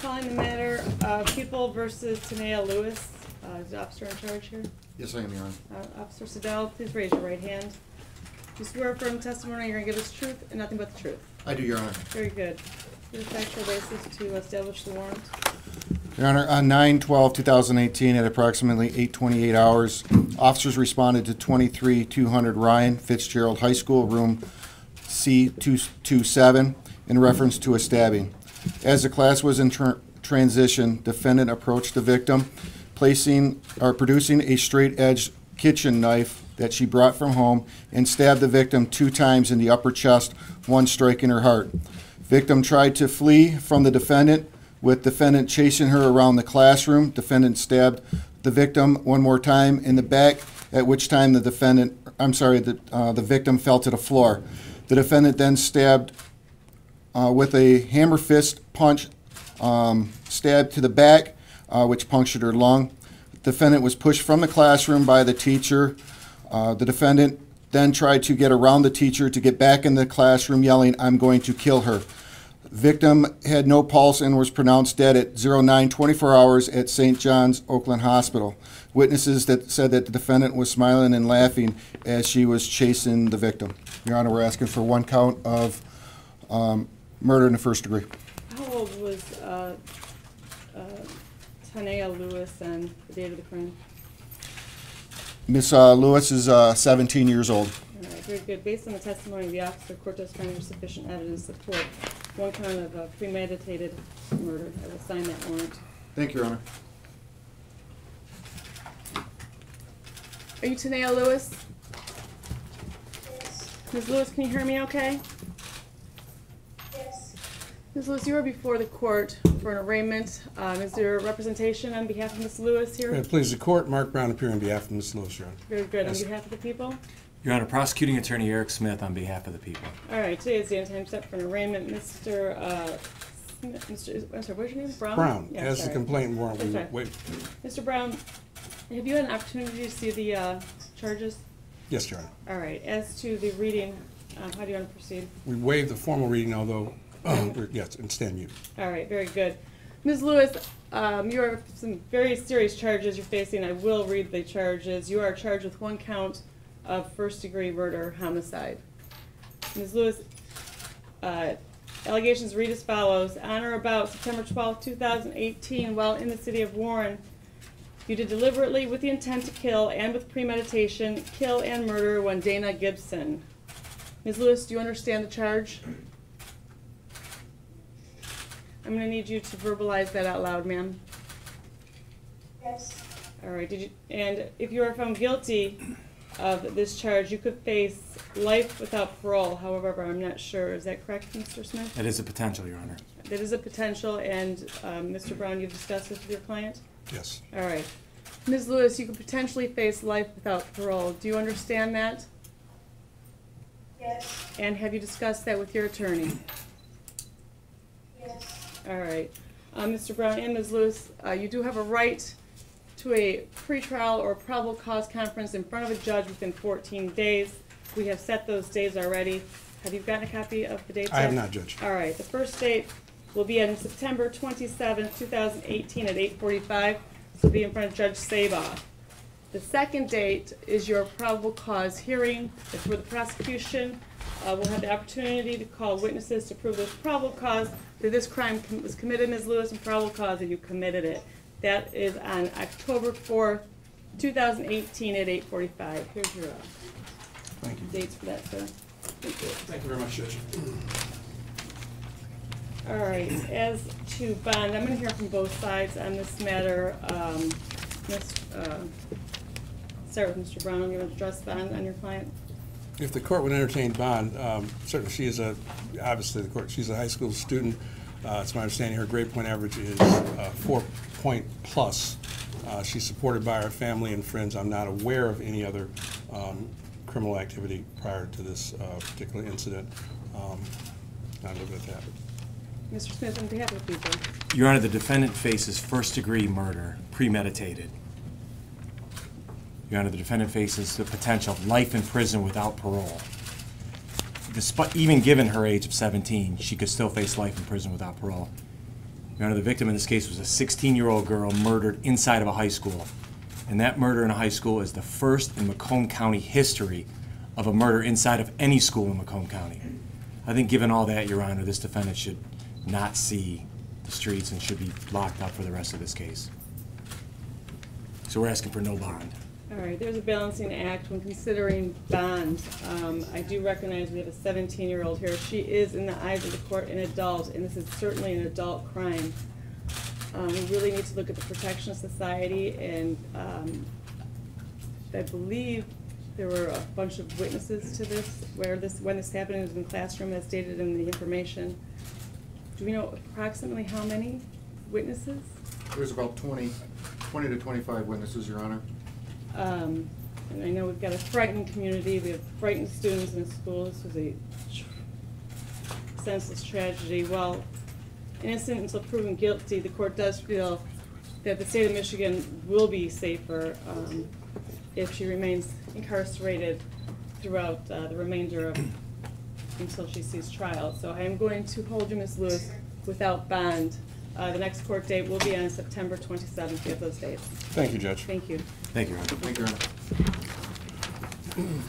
Calling the matter of People versus Tanea Lewis. Uh, Is the officer in charge here? Yes, I am, Your Honor. Uh, Officer Sedell, please raise your right hand. You swear affirm testimony you're gonna give us truth and nothing but the truth. I do, Your Honor. Very good. Your factual basis to establish the warrant. Your Honor, on 9/12/2018, at approximately 8:28 hours, officers responded to 23-200 Ryan Fitzgerald High School, room C227, in reference to a stabbing. As the class was in tr- transition, defendant approached the victim, placing, or producing a straight-edged kitchen knife that she brought from home and stabbed the victim two times in the upper chest, one striking her heart. Victim tried to flee from the defendant, with defendant chasing her around the classroom. Defendant stabbed the victim one more time in the back, at which time the defendant, I'm sorry, the, uh, the victim fell to the floor. The defendant then stabbed uh, with a hammer fist punch, um, stab to the back, uh, which punctured her lung. The Defendant was pushed from the classroom by the teacher. Uh, the defendant then tried to get around the teacher to get back in the classroom, yelling, "I'm going to kill her." Victim had no pulse and was pronounced dead at 09 24 hours at St. John's Oakland Hospital. Witnesses that said that the defendant was smiling and laughing as she was chasing the victim. Your Honor, we're asking for one count of um, murder in the first degree. How old was uh, uh, Tanea Lewis and the date of the crime? Miss uh, Lewis is uh, 17 years old. All right, very good. Based on the testimony of the officer, court does find there's sufficient evidence to support one count of uh, premeditated murder. I will sign that warrant. Thank you, Your Honor. Are you Tanea Lewis? Ms. Lewis, can you hear me okay? Yes, Ms. Lewis, you are before the court for an arraignment. Um, Is there representation on behalf of Ms. Lewis May here? it please the court, Mark Brown appearing on behalf of Ms. Lewis, Your Honor. Very good. On behalf of the people? Your Honor, prosecuting attorney Eric Smith on behalf of the people. All right, today is the end time set for an arraignment. Mr. uh, Mr. I'm sorry, what's your name? Brown? Brown, Yeah, as the sorry. complainant warrant, we Okay. wait, Mr. Brown, have you had an opportunity to see the uh, charges? yes, Your Honor. All right, as to the reading, um, how do you want to proceed? We waive the formal reading, although, we're- yes, and stand mute. All right, very good. Ms. Lewis, um, you are some very serious charges you're facing. I will read the charges. You are charged with one count of first-degree murder homicide. Ms. Lewis, uh, allegations read as follows. On or about September 12, 2018, while in the city of Warren, you did deliberately, with the intent to kill and with premeditation, kill and murder one Dana Gibson. Ms. Lewis, do you understand the charge? I'm gonna need you to verbalize that out loud, ma'am. yes, All right, did you, and if you are found guilty of this charge, you could face life without parole. However, I'm not sure. Is that correct, Mr. Smith? That is a potential, Your Honor. That is a potential, and, um, Mr. Brown, you've discussed this with your client? Yes, All right. Ms. Lewis, you could potentially face life without parole. Do you understand that? yes, And have you discussed that with your attorney? All right. Uh, Mr. Brown and Ms. Lewis, uh, you do have a right to a pretrial or probable cause conference in front of a judge within 14 days. We have set those days already. Have you gotten a copy of the dates I have yet? not, Judge. All right. The first date will be on September 27, 2018 at 8:45. This will be in front of Judge Sabaugh. The second date is your probable cause hearing. It's where the prosecution uh, will have the opportunity to call witnesses to prove this probable cause that this crime com- was committed, Ms. Lewis, and probable cause that you committed it. That is on October fourth, two thousand eighteen at eight forty-five. Here's your uh, Thank you. dates for that, sir. Thank you. Thank you very much, Judge. All right, as to bond, I'm gonna hear from both sides on this matter. Um, Ms., uh, start with Mr. Brown, you want to address bond on your client? If the court would entertain bond, um, certainly she is a, obviously the court, she's a high school student. Uh, It's my understanding her grade point average is uh, four point plus. Uh, She's supported by her family and friends. I'm not aware of any other um, criminal activity prior to this uh, particular incident. Um, I'll leave it at that. Mr. Smith, on behalf of the people. Your Honor, the defendant faces first-degree murder, premeditated. Your Honor, the defendant faces the potential of life in prison without parole. Despite, even given her age of 17, she could still face life in prison without parole. Your Honor, the victim in this case was a 16-year-old girl murdered inside of a high school. And that murder in a high school is the first in Macomb County history of a murder inside of any school in Macomb County. I think given all that, Your Honor, this defendant should not see the streets and should be locked up for the rest of this case. So we're asking for no bond. All right, there's a balancing act when considering bond. Um, I do recognize we have a seventeen-year-old here. She is, in the eyes of the court, an adult, and this is certainly an adult crime. Um, we really need to look at the protection of society, and, um, I believe there were a bunch of witnesses to this, where this, when this happened, was in the classroom, as stated in the information. Do we know approximately how many witnesses? There's about 20, 20 to 25 witnesses, Your Honor. Um, and I know we've got a frightened community, we have frightened students in school, this was a senseless tragedy. While innocent until proven guilty, the court does feel that the state of Michigan will be safer, um, if she remains incarcerated throughout, uh, the remainder of, until she sees trial. So I am going to hold you, Ms. Lewis, without bond. Uh, the next court date will be on September twenty-seventh, you have those dates. Thank you, Judge. Thank you. Thank you, Your Honor. Thank you, Your Honor.